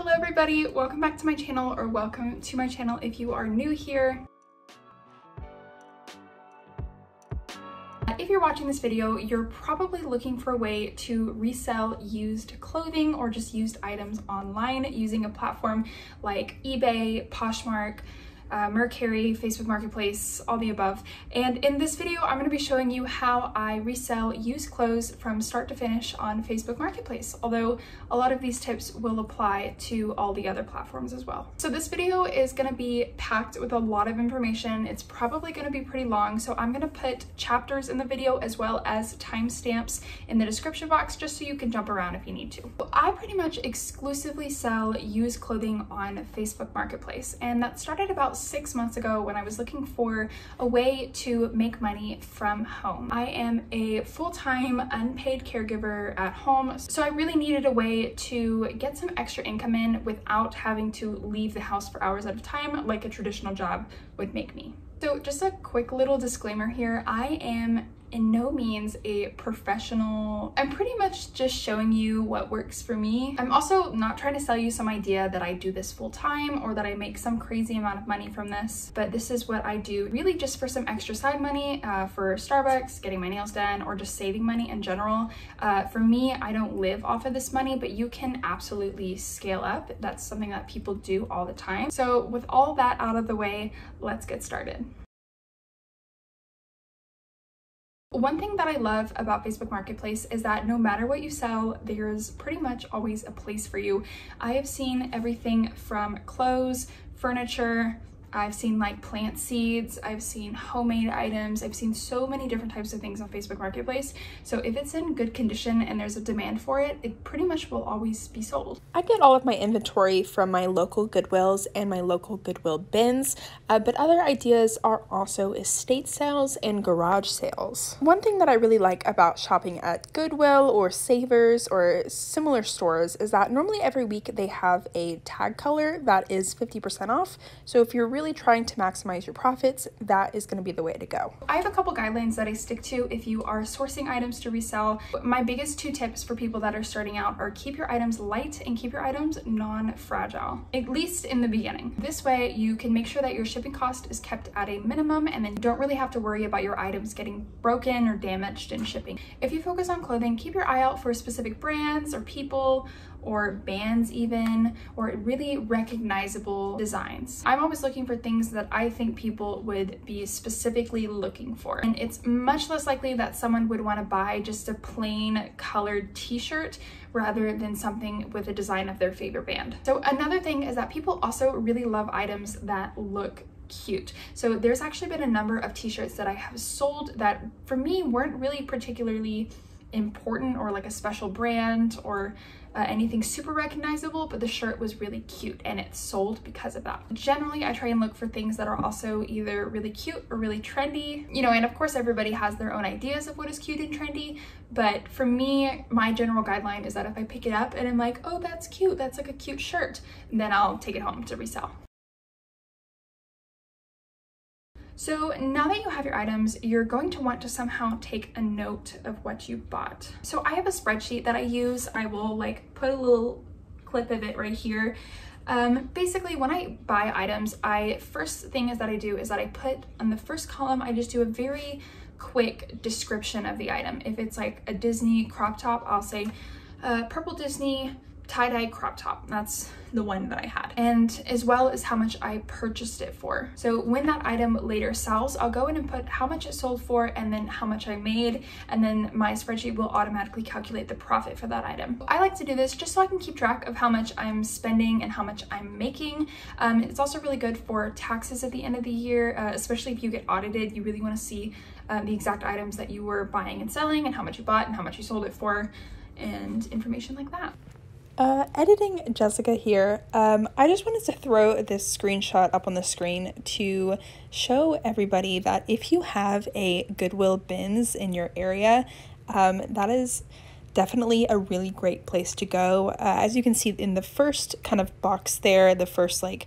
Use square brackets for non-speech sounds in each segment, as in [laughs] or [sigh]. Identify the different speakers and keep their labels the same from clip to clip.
Speaker 1: Hello everybody, welcome back to my channel or welcome to my channel if you are new here. If you're watching this video, you're probably looking for a way to resell used clothing or just used items online using a platform like eBay, Poshmark, uh, Mercari, Facebook Marketplace, all the above. And in this video, I'm gonna be showing you how I resell used clothes from start to finish on Facebook Marketplace, although a lot of these tips will apply to all the other platforms as well. So this video is gonna be packed with a lot of information. It's probably gonna be pretty long, so I'm gonna put chapters in the video as well as timestamps in the description box just so you can jump around if you need to. I pretty much exclusively sell used clothing on Facebook Marketplace, and that started about six months ago when I was looking for a way to make money from home. I am a full-time unpaid caregiver at home, so I really needed a way to get some extra income in without having to leave the house for hours at a time like a traditional job would make me. So just a quick little disclaimer here, I am in no means a professional. I'm pretty much just showing you what works for me. I'm also not trying to sell you some idea that I do this full time or that I make some crazy amount of money from this, but this is what I do really just for some extra side money uh, for Starbucks, getting my nails done, or just saving money in general. Uh, for me, I don't live off of this money, but you can absolutely scale up. That's something that people do all the time. So with all that out of the way, let's get started. One thing that I love about Facebook Marketplace is that no matter what you sell, there's pretty much always a place for you. I have seen everything from clothes, furniture, I've seen like plant seeds, I've seen homemade items, I've seen so many different types of things on Facebook Marketplace. So if it's in good condition and there's a demand for it, it pretty much will always be sold.
Speaker 2: I get all of my inventory from my local Goodwills and my local Goodwill bins, uh, but other ideas are also estate sales and garage sales. One thing that I really like about shopping at Goodwill or Savers or similar stores is that normally every week they have a tag color that is 50% off. So if you're really really trying to maximize your profits, that is going to be the way to go.
Speaker 1: I have a couple guidelines that I stick to if you are sourcing items to resell. My biggest two tips for people that are starting out are keep your items light and keep your items non-fragile, at least in the beginning. This way you can make sure that your shipping cost is kept at a minimum and then you don't really have to worry about your items getting broken or damaged in shipping. If you focus on clothing, keep your eye out for specific brands or people or bands even, or really recognizable designs. I'm always looking for things that I think people would be specifically looking for. And it's much less likely that someone would want to buy just a plain colored t-shirt rather than something with a design of their favorite band. So another thing is that people also really love items that look cute. So there's actually been a number of t-shirts that I have sold that for me weren't really particularly important or like a special brand or uh, anything super recognizable, but the shirt was really cute and it sold because of that. Generally, I try and look for things that are also either really cute or really trendy, you know, and of course everybody has their own ideas of what is cute and trendy, but for me, my general guideline is that if I pick it up and I'm like, oh, that's cute, that's like a cute shirt, then I'll take it home to resell. So now that you have your items, you're going to want to somehow take a note of what you bought. So I have a spreadsheet that I use. I will like put a little clip of it right here. Um, basically, when I buy items, I first thing is that I do is that I put on the first column, I just do a very quick description of the item. If it's like a Disney crop top, I'll say uh, purple Disney tie-dye crop top. That's the one that I had. And as well as how much I purchased it for. So when that item later sells, I'll go in and put how much it sold for and then how much I made. And then my spreadsheet will automatically calculate the profit for that item. I like to do this just so I can keep track of how much I'm spending and how much I'm making. Um, it's also really good for taxes at the end of the year, uh, especially if you get audited, you really wanna see uh, the exact items that you were buying and selling and how much you bought and how much you sold it for and information like that.
Speaker 2: Uh, editing Jessica here. Um, I just wanted to throw this screenshot up on the screen to show everybody that if you have a Goodwill bins in your area, um, that is definitely a really great place to go. Uh, as you can see in the first kind of box there, the first like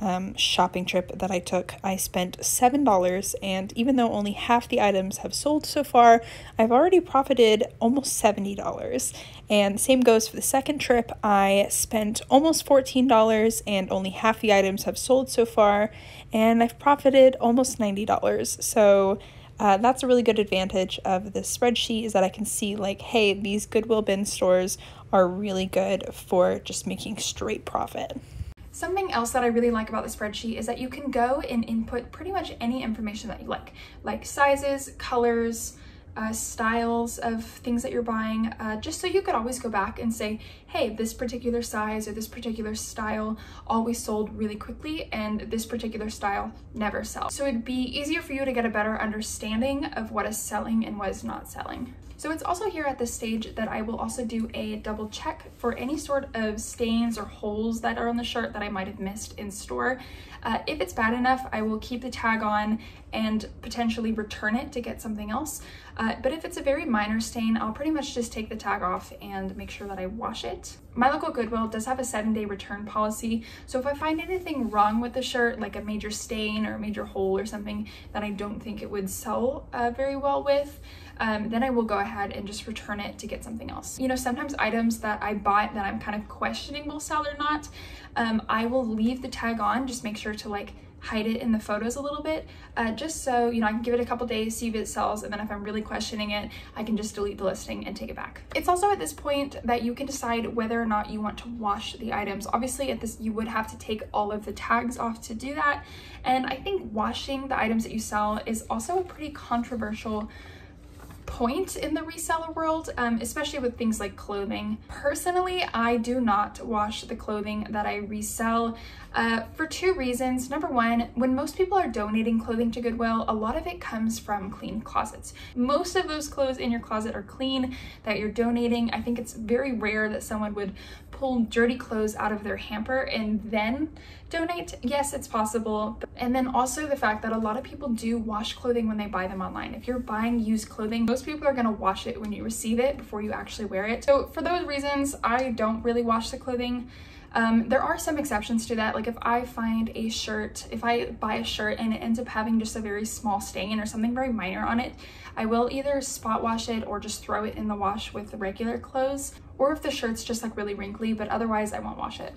Speaker 2: um, shopping trip that I took, I spent $7, and even though only half the items have sold so far, I've already profited almost $70. And same goes for the second trip, I spent almost $14 and only half the items have sold so far, and I've profited almost $90. So uh, that's a really good advantage of this spreadsheet is that I can see like, hey, these Goodwill bin stores are really good for just making straight profit.
Speaker 1: Something else that I really like about the spreadsheet is that you can go and input pretty much any information that you like, like sizes, colors, uh, styles of things that you're buying, uh, just so you could always go back and say, hey, this particular size or this particular style always sold really quickly and this particular style never sells. So it'd be easier for you to get a better understanding of what is selling and what is not selling. So it's also here at this stage that I will also do a double check for any sort of stains or holes that are on the shirt that I might have missed in store. Uh, if it's bad enough, I will keep the tag on and potentially return it to get something else. Uh, but if it's a very minor stain, I'll pretty much just take the tag off and make sure that I wash it. My local Goodwill does have a seven day return policy. So if I find anything wrong with the shirt, like a major stain or a major hole or something that I don't think it would sell uh, very well with, um, then I will go ahead and just return it to get something else. You know, sometimes items that I bought that I'm kind of questioning will sell or not, um, I will leave the tag on, just make sure to like hide it in the photos a little bit, uh, just so, you know, I can give it a couple days, see if it sells, and then if I'm really questioning it, I can just delete the listing and take it back. It's also at this point that you can decide whether or not you want to wash the items. Obviously at this, you would have to take all of the tags off to do that. And I think washing the items that you sell is also a pretty controversial point in the reseller world, um, especially with things like clothing. Personally, I do not wash the clothing that I resell uh, for two reasons. Number one, when most people are donating clothing to Goodwill, a lot of it comes from clean closets. Most of those clothes in your closet are clean that you're donating. I think it's very rare that someone would pull dirty clothes out of their hamper and then donate. Yes, it's possible. And then also the fact that a lot of people do wash clothing when they buy them online. If you're buying used clothing, most people are gonna wash it when you receive it before you actually wear it. So for those reasons, I don't really wash the clothing. Um, there are some exceptions to that. Like if I find a shirt, if I buy a shirt and it ends up having just a very small stain or something very minor on it, I will either spot wash it or just throw it in the wash with the regular clothes. Or if the shirt's just like really wrinkly, but otherwise I won't wash it.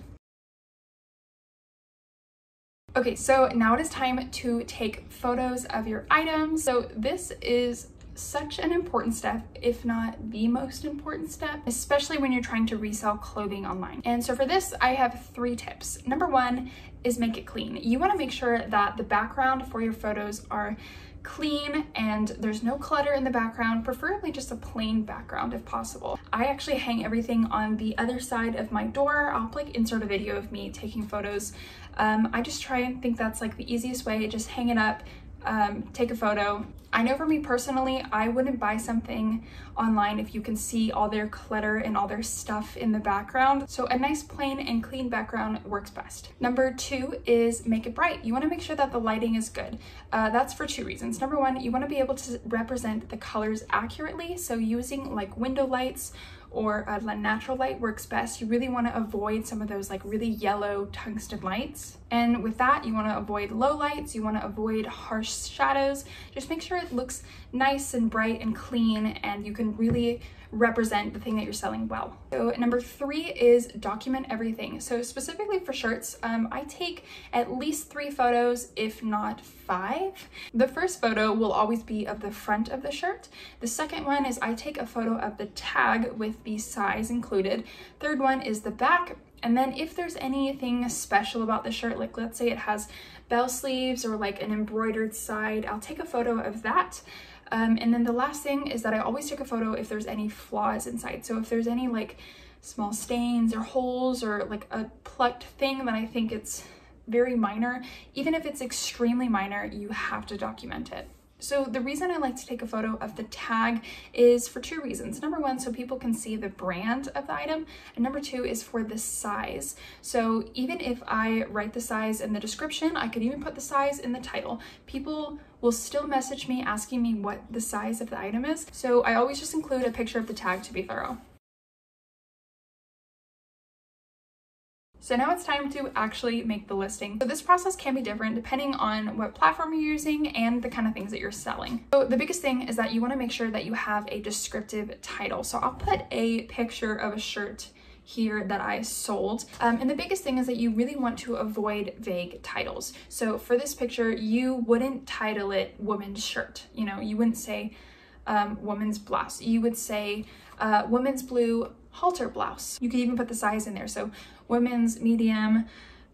Speaker 1: Okay, so now it is time to take photos of your items. So this is such an important step, if not the most important step, especially when you're trying to resell clothing online. And so for this, I have three tips. Number one is make it clean. You wanna make sure that the background for your photos are clean and there's no clutter in the background, preferably just a plain background if possible. I actually hang everything on the other side of my door. I'll like insert a video of me taking photos. Um, I just try and think that's like the easiest way, just hang it up, um, take a photo. I know for me personally, I wouldn't buy something online if you can see all their clutter and all their stuff in the background. So a nice plain and clean background works best. Number two is make it bright. You wanna make sure that the lighting is good. Uh, that's for two reasons. Number one, you wanna be able to represent the colors accurately. So using like window lights or a natural light works best. You really want to avoid some of those like really yellow tungsten lights. And with that, you want to avoid low lights, you want to avoid harsh shadows. Just make sure it looks nice and bright and clean and you can really represent the thing that you're selling well. So number three is document everything. So specifically for shirts, um, I take at least three photos, if not five. The first photo will always be of the front of the shirt. The second one is I take a photo of the tag with the size included. Third one is the back. And then if there's anything special about the shirt, like let's say it has bell sleeves or like an embroidered side, I'll take a photo of that. Um, and then the last thing is that I always take a photo if there's any flaws inside. So if there's any like small stains or holes or like a plucked thing, then I think it's very minor. Even if it's extremely minor, you have to document it. So the reason I like to take a photo of the tag is for two reasons. Number one, so people can see the brand of the item. And number two is for the size. So even if I write the size in the description, I could even put the size in the title. People will still message me asking me what the size of the item is. So I always just include a picture of the tag to be thorough. So now it's time to actually make the listing. So this process can be different depending on what platform you're using and the kind of things that you're selling. So the biggest thing is that you wanna make sure that you have a descriptive title. So I'll put a picture of a shirt here that I sold. Um, and the biggest thing is that you really want to avoid vague titles. So for this picture, you wouldn't title it woman's shirt. You know, you wouldn't say um, woman's blouse. You would say uh, women's blue halter blouse. You could even put the size in there. So women's medium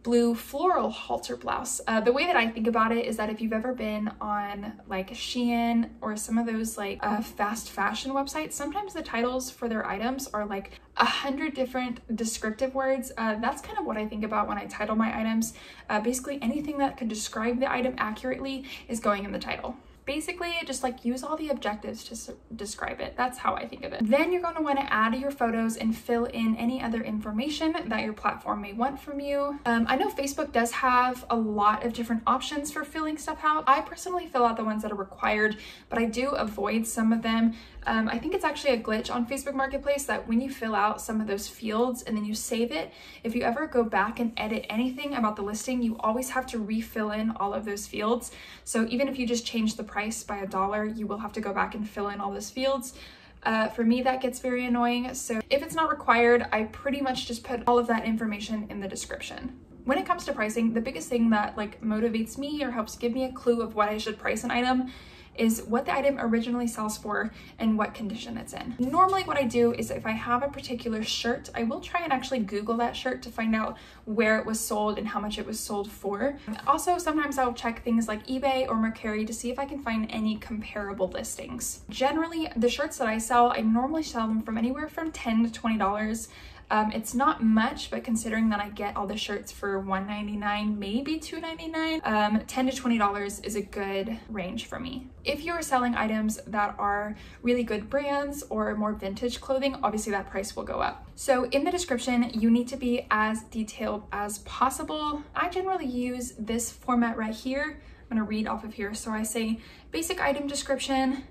Speaker 1: blue floral halter blouse. Uh, the way that I think about it is that if you've ever been on like Shein or some of those like uh, fast fashion websites, sometimes the titles for their items are like a hundred different descriptive words. Uh, that's kind of what I think about when I title my items. Uh, basically anything that could describe the item accurately is going in the title basically just like use all the objectives to describe it. That's how I think of it. Then you're going to want to add your photos and fill in any other information that your platform may want from you. Um, I know Facebook does have a lot of different options for filling stuff out. I personally fill out the ones that are required, but I do avoid some of them um, I think it's actually a glitch on Facebook Marketplace that when you fill out some of those fields and then you save it, if you ever go back and edit anything about the listing, you always have to refill in all of those fields. So even if you just change the price by a dollar, you will have to go back and fill in all those fields. Uh, for me, that gets very annoying. So if it's not required, I pretty much just put all of that information in the description. When it comes to pricing, the biggest thing that like motivates me or helps give me a clue of what I should price an item is what the item originally sells for and what condition it's in. Normally what I do is if I have a particular shirt, I will try and actually Google that shirt to find out where it was sold and how much it was sold for. Also, sometimes I'll check things like eBay or Mercari to see if I can find any comparable listings. Generally, the shirts that I sell, I normally sell them from anywhere from 10 to $20. Um, it's not much, but considering that I get all the shirts for $1.99, maybe $2.99, um, 10 to $20 is a good range for me. If you're selling items that are really good brands or more vintage clothing, obviously that price will go up. So in the description, you need to be as detailed as possible. I generally use this format right here. I'm gonna read off of here. So I say basic item description,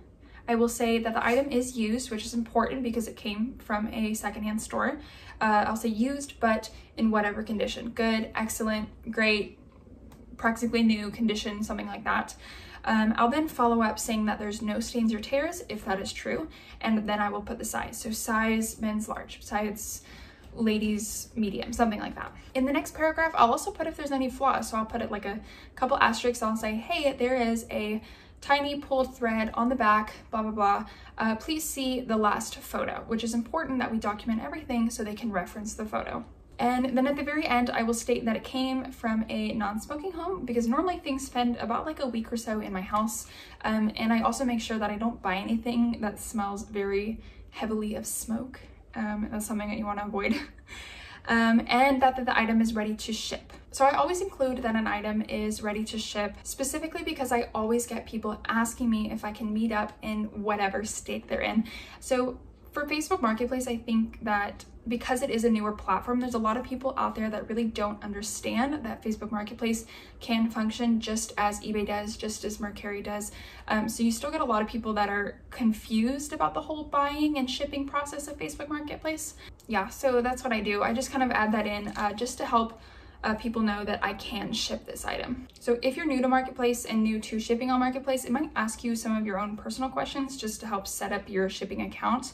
Speaker 1: I will say that the item is used, which is important because it came from a secondhand store. Uh, I'll say used, but in whatever condition. Good, excellent, great, practically new condition, something like that. Um, I'll then follow up saying that there's no stains or tears, if that is true, and then I will put the size. So size men's large, size ladies medium, something like that. In the next paragraph, I'll also put if there's any flaws. So I'll put it like a couple asterisks. I'll say, hey, there is a tiny pulled thread on the back, blah, blah, blah. Uh, please see the last photo, which is important that we document everything so they can reference the photo. And then at the very end, I will state that it came from a non-smoking home because normally things spend about like a week or so in my house. Um, and I also make sure that I don't buy anything that smells very heavily of smoke. Um, that's something that you want to avoid. [laughs] um, and that the item is ready to ship. So I always include that an item is ready to ship specifically because I always get people asking me if I can meet up in whatever state they're in. So for Facebook Marketplace, I think that because it is a newer platform, there's a lot of people out there that really don't understand that Facebook Marketplace can function just as eBay does, just as Mercari does. Um, so you still get a lot of people that are confused about the whole buying and shipping process of Facebook Marketplace. Yeah, so that's what I do. I just kind of add that in uh, just to help uh, people know that I can ship this item. So if you're new to Marketplace and new to shipping on Marketplace, it might ask you some of your own personal questions just to help set up your shipping account.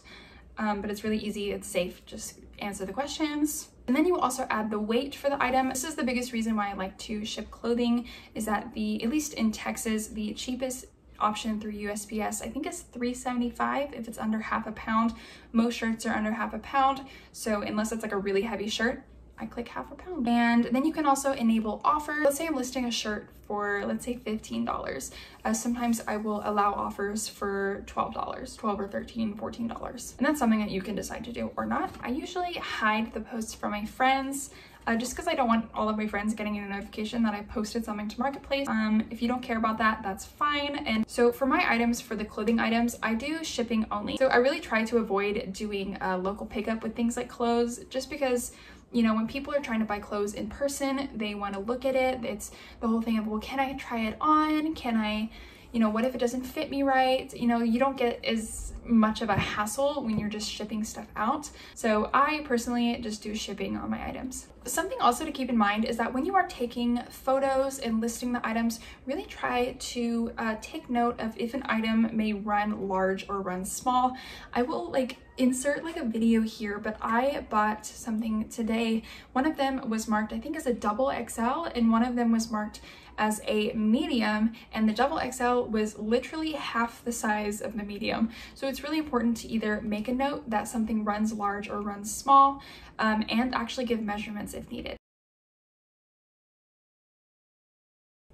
Speaker 1: Um, but it's really easy, it's safe, just answer the questions. And then you also add the weight for the item. This is the biggest reason why I like to ship clothing is that the, at least in Texas, the cheapest option through USPS, I think is 3.75 if it's under half a pound. Most shirts are under half a pound. So unless it's like a really heavy shirt, I click half a pound. And then you can also enable offers. Let's say I'm listing a shirt for, let's say $15. Uh, sometimes I will allow offers for $12, 12 or 13, $14. And that's something that you can decide to do or not. I usually hide the posts from my friends uh, just because I don't want all of my friends getting a notification that I posted something to Marketplace. Um, if you don't care about that, that's fine. And so for my items, for the clothing items, I do shipping only. So I really try to avoid doing uh, local pickup with things like clothes just because you know, when people are trying to buy clothes in person, they want to look at it. It's the whole thing of, well, can I try it on? Can I, You know, what if it doesn't fit me right? You know, you don't get as much of a hassle when you're just shipping stuff out. So I personally just do shipping on my items. Something also to keep in mind is that when you are taking photos and listing the items, really try to uh, take note of if an item may run large or run small. I will like insert like a video here, but I bought something today. One of them was marked, I think as a double XL and one of them was marked as a medium and the double XL was literally half the size of the medium. So it's really important to either make a note that something runs large or runs small um, and actually give measurements if needed.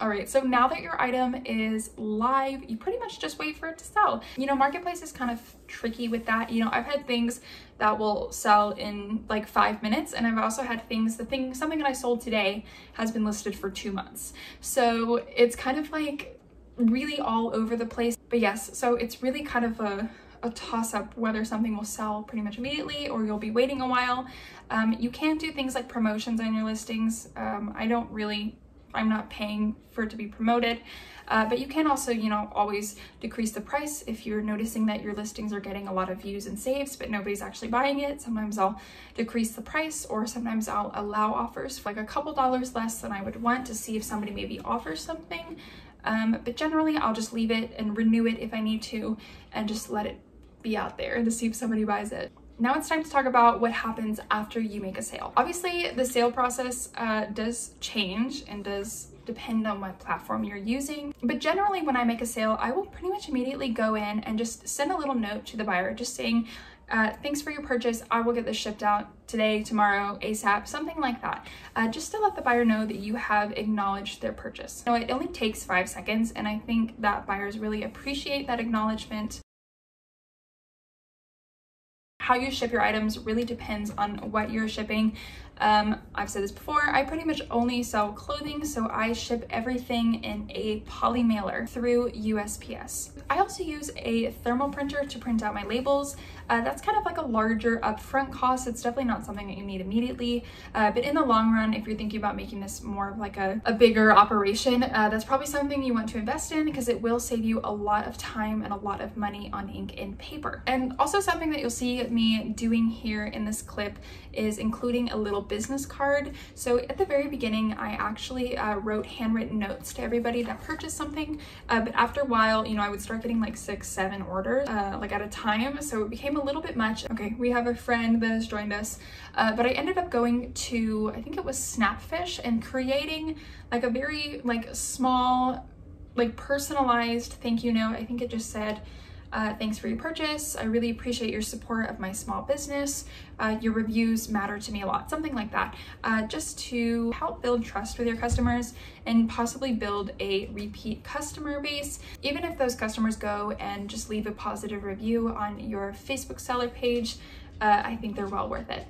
Speaker 1: All right, so now that your item is live, you pretty much just wait for it to sell. You know, Marketplace is kind of tricky with that. You know, I've had things that will sell in like five minutes, and I've also had things, the thing, something that I sold today has been listed for two months. So it's kind of like really all over the place. But yes, so it's really kind of a, a toss up whether something will sell pretty much immediately or you'll be waiting a while. Um, you can do things like promotions on your listings. Um, I don't really I'm not paying for it to be promoted. Uh, but you can also, you know, always decrease the price if you're noticing that your listings are getting a lot of views and saves, but nobody's actually buying it. Sometimes I'll decrease the price or sometimes I'll allow offers for like a couple dollars less than I would want to see if somebody maybe offers something. Um, but generally I'll just leave it and renew it if I need to and just let it be out there to see if somebody buys it. Now it's time to talk about what happens after you make a sale. Obviously, the sale process uh, does change and does depend on what platform you're using. But generally when I make a sale, I will pretty much immediately go in and just send a little note to the buyer just saying, uh, thanks for your purchase. I will get this shipped out today, tomorrow, ASAP, something like that. Uh, just to let the buyer know that you have acknowledged their purchase. So it only takes five seconds and I think that buyers really appreciate that acknowledgement how you ship your items really depends on what you're shipping. Um, I've said this before, I pretty much only sell clothing, so I ship everything in a poly mailer through USPS. I also use a thermal printer to print out my labels. Uh, that's kind of like a larger upfront cost. It's definitely not something that you need immediately, uh, but in the long run, if you're thinking about making this more of like a, a bigger operation, uh, that's probably something you want to invest in because it will save you a lot of time and a lot of money on ink and paper. And also something that you'll see me doing here in this clip is including a little business card. So at the very beginning, I actually uh, wrote handwritten notes to everybody that purchased something. Uh, but after a while, you know, I would start getting like six, seven orders uh, like at a time. So it became a little bit much. Okay, we have a friend that has joined us, uh, but I ended up going to, I think it was Snapfish and creating like a very like small, like personalized thank you note. I think it just said, uh, thanks for your purchase. I really appreciate your support of my small business. Uh, your reviews matter to me a lot, something like that, uh, just to help build trust with your customers and possibly build a repeat customer base. Even if those customers go and just leave a positive review on your Facebook seller page, uh, I think they're well worth it.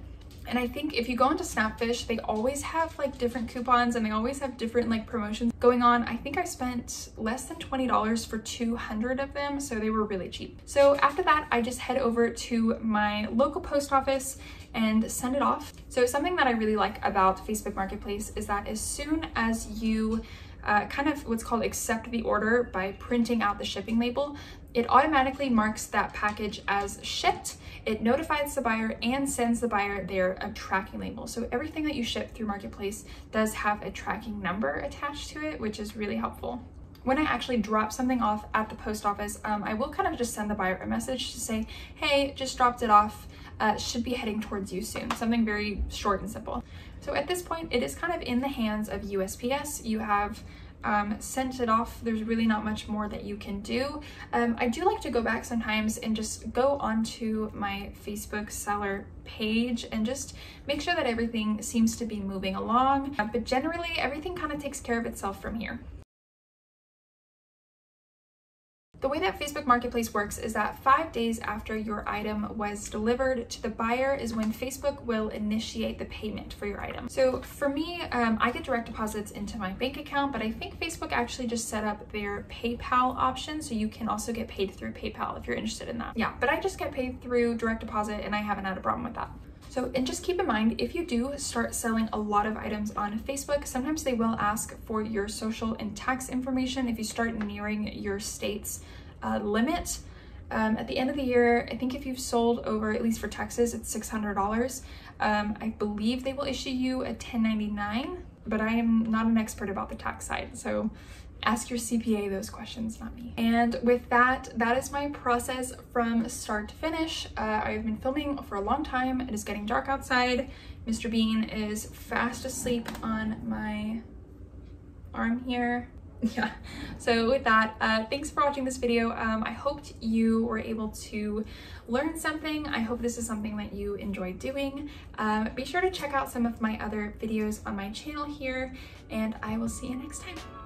Speaker 1: And I think if you go into Snapfish, they always have like different coupons and they always have different like promotions going on. I think I spent less than $20 for 200 of them, so they were really cheap. So after that, I just head over to my local post office and send it off. So something that I really like about Facebook Marketplace is that as soon as you uh, kind of what's called accept the order by printing out the shipping label, it automatically marks that package as shipped. It notifies the buyer and sends the buyer their a tracking label. So everything that you ship through Marketplace does have a tracking number attached to it, which is really helpful. When I actually drop something off at the post office, um, I will kind of just send the buyer a message to say, hey, just dropped it off, uh, should be heading towards you soon. Something very short and simple. So at this point, it is kind of in the hands of USPS. You have um, sent it off. There's really not much more that you can do. Um, I do like to go back sometimes and just go onto my Facebook seller page and just make sure that everything seems to be moving along. Uh, but generally, everything kind of takes care of itself from here. The way that Facebook Marketplace works is that five days after your item was delivered to the buyer is when Facebook will initiate the payment for your item. So for me, um, I get direct deposits into my bank account, but I think Facebook actually just set up their PayPal option so you can also get paid through PayPal if you're interested in that. Yeah, but I just get paid through direct deposit and I haven't had a problem with that. So, and just keep in mind, if you do start selling a lot of items on Facebook, sometimes they will ask for your social and tax information if you start nearing your state's uh, limit. Um, at the end of the year, I think if you've sold over, at least for Texas, it's $600. Um, I believe they will issue you a 1099, but I am not an expert about the tax side. So ask your CPA those questions, not me. And with that, that is my process from start to finish. Uh, I've been filming for a long time. It is getting dark outside. Mr. Bean is fast asleep on my arm here. [laughs] Yeah, so with that, uh, thanks for watching this video. Um, I hoped you were able to learn something. I hope this is something that you enjoy doing. Um, be sure to check out some of my other videos on my channel here, and I will see you next time.